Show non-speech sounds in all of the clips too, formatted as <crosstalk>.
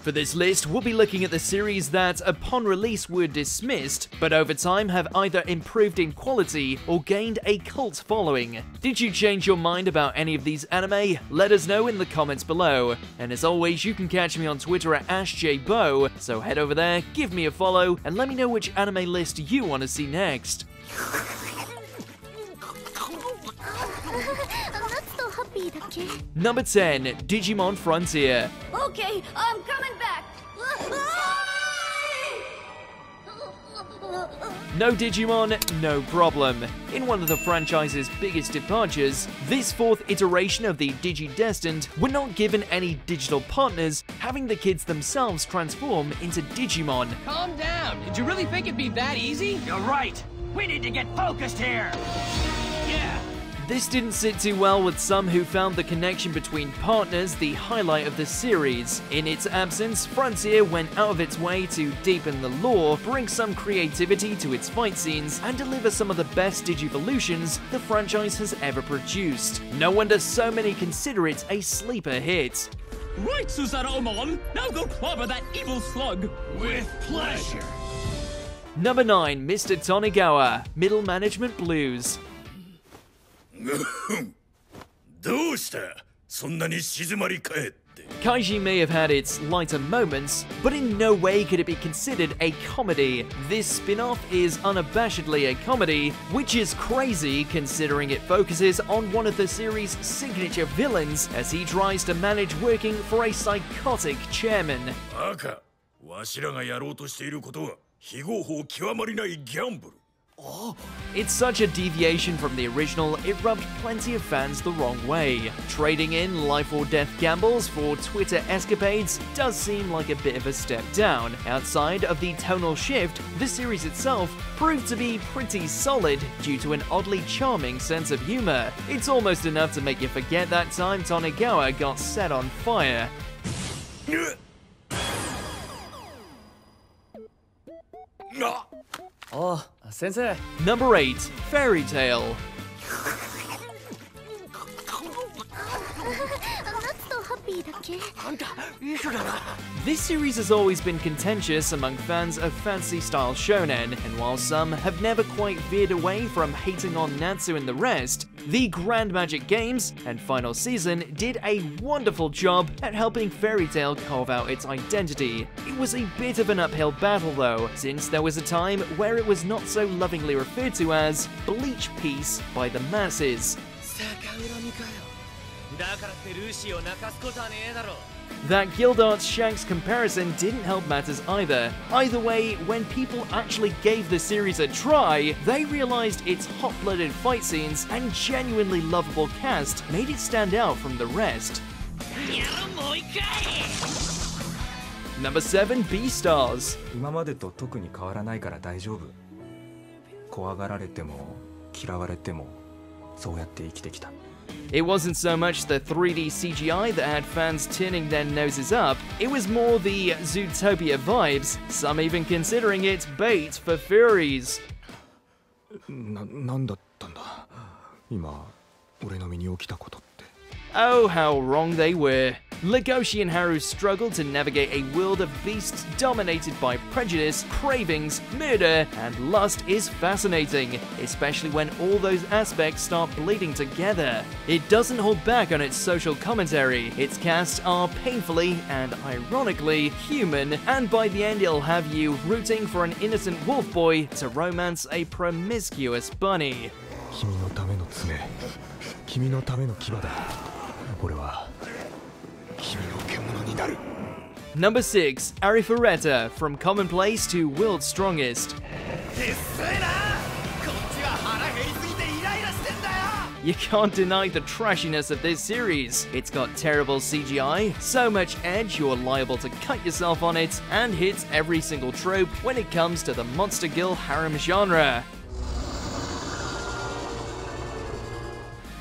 For this list, we'll be looking at the series that, upon release, were dismissed, but over time have either improved in quality or gained a cult following. Did you change your mind about any of these anime? Let us know in the comments below. And as always, you can catch me on Twitter at AshJBo, so head over there, give me a follow, and let me know which anime list you want to see next. <laughs> Number 10, Digimon Frontier. Okay, I'm coming back No Digimon, no problem. In one of the franchise's biggest departures, this fourth iteration of the Digi-Destined were not given any digital partners, having the kids themselves transform into Digimon. Calm down. Did you really think it'd be that easy? You're right. We need to get focused here. Yeah. This didn't sit too well with some who found the connection between partners the highlight of the series. In its absence, Frontier went out of its way to deepen the lore, bring some creativity to its fight scenes, and deliver some of the best Digivolutions the franchise has ever produced. No wonder so many consider it a sleeper hit. Right, Susanna-omon. Now go clobber that evil slug. With pleasure. Number 9, Mr. Tonegawa, Middle Management Blues. <laughs> Kaiji may have had its lighter moments, but in no way could it be considered a comedy. This spin off is unabashedly a comedy, which is crazy considering it focuses on one of the series' signature villains as he tries to manage working for a psychotic chairman. バカわしらがやろうとしていることは非合法極まりないギャンブル It's such a deviation from the original, it rubbed plenty of fans the wrong way. Trading in life or death gambles for Twitter escapades does seem like a bit of a step down. Outside of the tonal shift, the series itself proved to be pretty solid due to an oddly charming sense of humor. It's almost enough to make you forget that time Tonegawa got set on fire. な Oh, sensei. Number 8. Fairy Tail. <laughs> This series has always been contentious among fans of fancy style shonen, and while some have never quite veered away from hating on Natsu and the rest, the Grand Magic Games and final season did a wonderful job at helping Fairy Tail carve out its identity. It was a bit of an uphill battle though, since there was a time where it was not so lovingly referred to as Bleach Peace by the masses. That Gildart Shanks comparison didn't help matters either. Either way, when people actually gave the series a try, they realized its hot blooded fight scenes and genuinely lovable cast made it stand out from the rest. Number 7 Beastars. 今までと特に変わらないから大丈夫。怖がられても嫌われてもそうやって生きてきた。It wasn't so much the 3D CGI that had fans turning their noses up, it was more the Zootopia vibes, some even considering it bait for furries. な何だったんだ今俺の身に起きたことって Oh, how wrong they were. Legoshi and Haru struggled to navigate a world of beasts dominated by prejudice, cravings, murder, and lust is fascinating, especially when all those aspects start bleeding together. It doesn't hold back on its social commentary, its casts are painfully and ironically human, and by the end it'll have you rooting for an innocent wolf boy to romance a promiscuous bunny. 君のための爪君のための牙だ俺は君の獣になる Number 6, Arifureta, from commonplace to world's strongest. You can't deny the trashiness of this series. It's got terrible CGI, so much edge you're liable to cut yourself on it, and hits every single trope when it comes to the Monster Girl harem genre.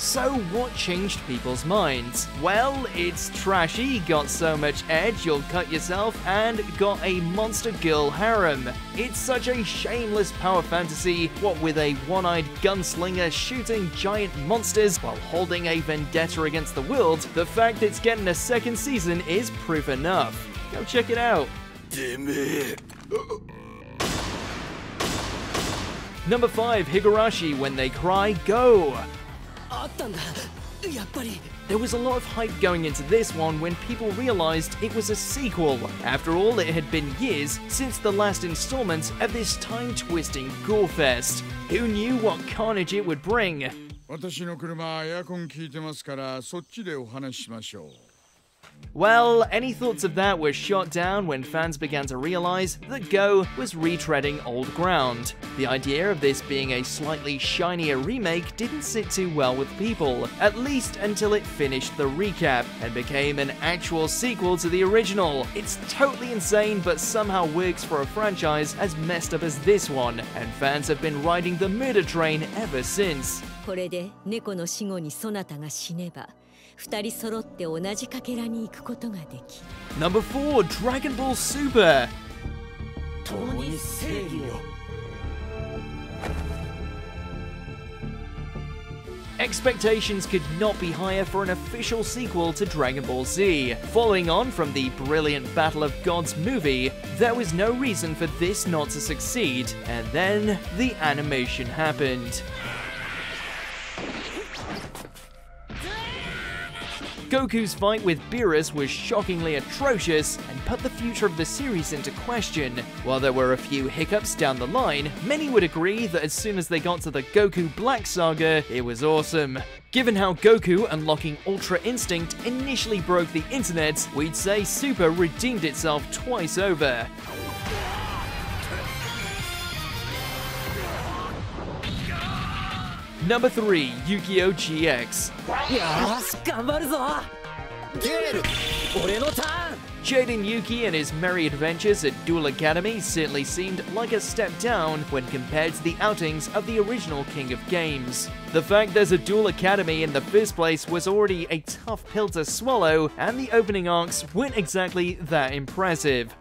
So, what changed people's minds? Well, it's trashy, got so much edge you'll cut yourself, and got a monster girl harem. It's such a shameless power fantasy, what with a one eyed gunslinger shooting giant monsters while holding a vendetta against the world, the fact it's getting a second season is proof enough. Go check it out. Number 5 Higurashi When They Cry Go. There was a lot of hype going into this one when people realized it was a sequel. After all, it had been years since the last installment of this time twisting gore fest. Who knew what carnage it would bring? 私の車エアコン効いてますからそっちでお話ししましょう Well, any thoughts of that were shot down when fans began to realize that Go was retreading old ground. The idea of this being a slightly shinier remake didn't sit too well with people, at least until it finished the recap and became an actual sequel to the original. It's totally insane, but somehow works for a franchise as messed up as this one, and fans have been riding the murder train ever since. これで猫の死後にそなたが死ねば 二人揃って同じかけらに行くことができ Number 4 Dragon Ball Super. 共に正義を Expectations could not be higher for an official sequel to Dragon Ball Z. Following on from the brilliant Battle of Gods movie, there was no reason for this not to succeed, and then the animation happened. Goku's fight with Beerus was shockingly atrocious and put the future of the series into question. While there were a few hiccups down the line, many would agree that as soon as they got to the Goku Black Saga, it was awesome. Given how Goku unlocking Ultra Instinct initially broke the internet, we'd say Super redeemed itself twice over. Number 3, Yu-Gi-Oh! GX. Jaden Yuki and his merry adventures at Duel Academy certainly seemed like a step down when compared to the outings of the original King of Games. The fact there's a Duel Academy in the first place was already a tough pill to swallow, and the opening arcs weren't exactly that impressive.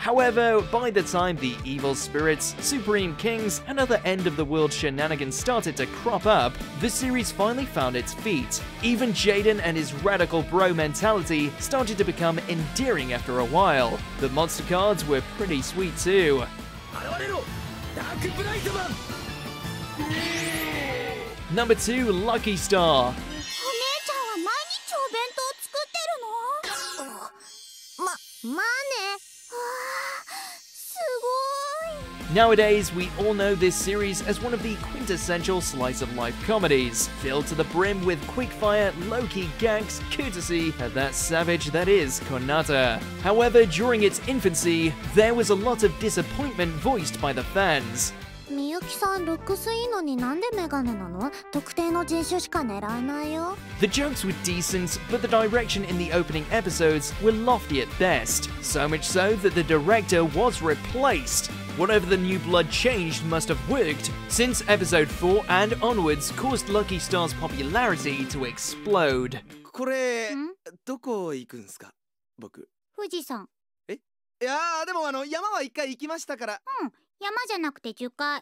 However, by the time the evil spirits, supreme kings, and other end-of-the-world shenanigans started to crop up, the series finally found its feet. Even Jaden and his radical bro mentality started to become endearing after a while. The monster cards were pretty sweet too. Number 2 Lucky Star Nowadays, we all know this series as one of the quintessential slice of life comedies, filled to the brim with quickfire, low key gags, courtesy of that savage that is Konata. However, during its infancy, there was a lot of disappointment voiced by the fans. みゆきさんルックスいいのになんでメガネなの特定の人種しか狙えないよ The jokes were decent, but the direction in the opening episodes were lofty at best, so much so that the director was replaced. Whatever the new blood changed must have worked, since episode 4 and onwards caused Lucky Star's popularity to explode. これんどこ行くんすか僕富士山いやーでもあの山は一回行きましたから山じゃなくて樹海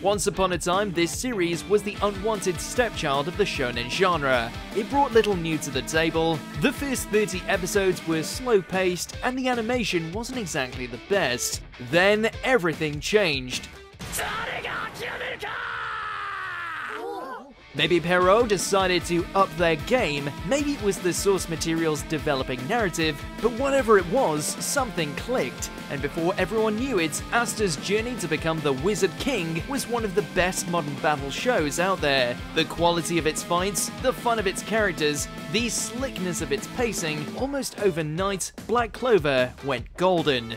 once upon a time, this series was the unwanted stepchild of the shonen genre. It brought little new to the table, the first 30 episodes were slow paced, and the animation wasn't exactly the best. Then everything changed. Maybe Pierrot decided to up their game, maybe it was the source material's developing narrative, but whatever it was, something clicked. And before everyone knew it, Asta's journey to become the Wizard King was one of the best modern battle shows out there. The quality of its fights, the fun of its characters, the slickness of its pacing, almost overnight, Black Clover went golden.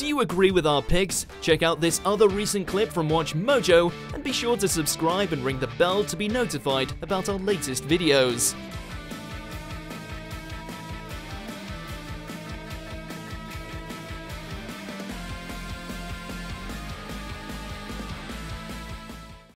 Do you agree with our picks? Check out this other recent clip from Watch Mojo and be sure to subscribe and ring the bell to be notified about our latest videos.